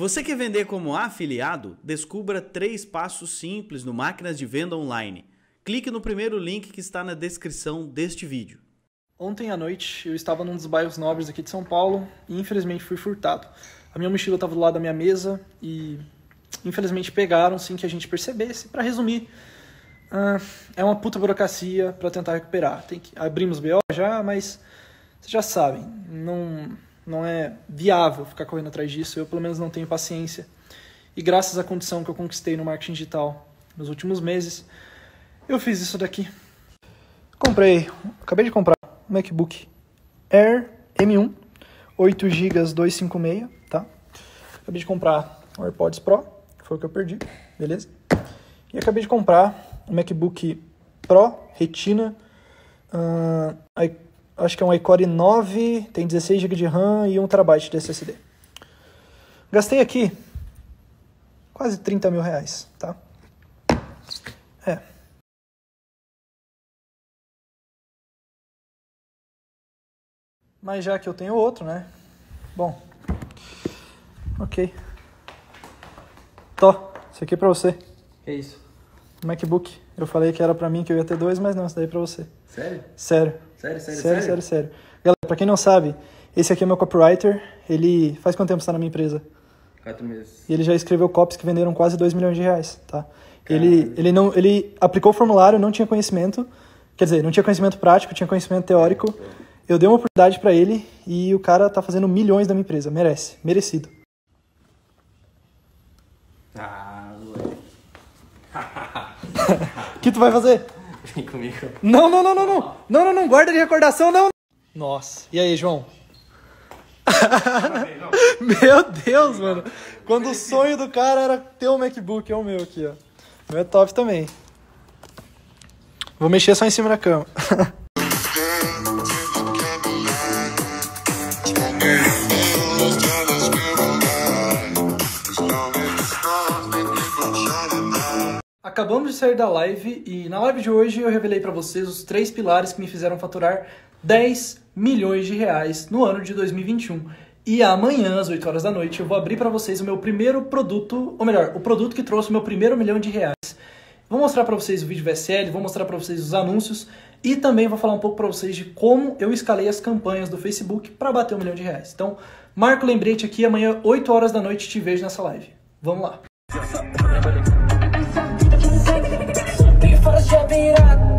Você quer vender como afiliado? Descubra três passos simples no Máquinas de Venda Online. Clique no primeiro link que está na descrição deste vídeo. Ontem à noite eu estava num dos bairros nobres aqui de São Paulo e infelizmente fui furtado. A minha mochila estava do lado da minha mesa e infelizmente pegaram sem que a gente percebesse. Para resumir, uh, é uma puta burocracia para tentar recuperar. Tem que abrimos BO já, mas vocês já sabem, não não é viável ficar correndo atrás disso. Eu pelo menos não tenho paciência. E graças à condição que eu conquistei no marketing digital nos últimos meses, eu fiz isso daqui. Comprei, acabei de comprar um MacBook Air M1, 8 GB 256, tá? Acabei de comprar o AirPods Pro, que foi o que eu perdi, beleza? E acabei de comprar um MacBook Pro Retina, uh, acho que é um iCore 9, tem 16 GB de RAM e 1 TB de SSD. Gastei aqui quase 30 mil reais, tá? É. Mas já que eu tenho outro, né? Bom. Ok. Tó, isso aqui é pra você. Que isso? MacBook. Eu falei que era pra mim que eu ia ter dois, mas não, isso daí é pra você. Sério? Sério. Sério, sério, Sério, sério? sério, sério. Galera, pra quem não sabe, esse aqui é meu copywriter. Ele faz quanto tempo está na minha empresa? Quatro meses. E ele já escreveu copies que venderam quase 2 milhões de reais, tá? Ele, ele, não, ele aplicou o formulário, não tinha conhecimento, quer dizer, não tinha conhecimento prático, tinha conhecimento teórico. Eu dei uma oportunidade para ele e o cara tá fazendo milhões da minha empresa. Merece, merecido. Ah, moleque. O que tu vai fazer? Vem comigo. Não, não, não, não, não. Não, não, não, guarda de recordação, não. Nossa. E aí, João? meu Deus, mano. Quando o sonho do cara era ter um MacBook, é o meu aqui, ó. O meu é top também. Vou mexer só em cima da cama. Acabamos de sair da live e na live de hoje eu revelei para vocês os três pilares que me fizeram faturar 10 milhões de reais no ano de 2021. E amanhã, às 8 horas da noite, eu vou abrir para vocês o meu primeiro produto, ou melhor, o produto que trouxe o meu primeiro milhão de reais. Vou mostrar para vocês o vídeo VSL, vou mostrar para vocês os anúncios e também vou falar um pouco para vocês de como eu escalei as campanhas do Facebook para bater um milhão de reais. Então, marca o lembrete aqui, amanhã, 8 horas da noite, te vejo nessa live. Vamos lá. pirata.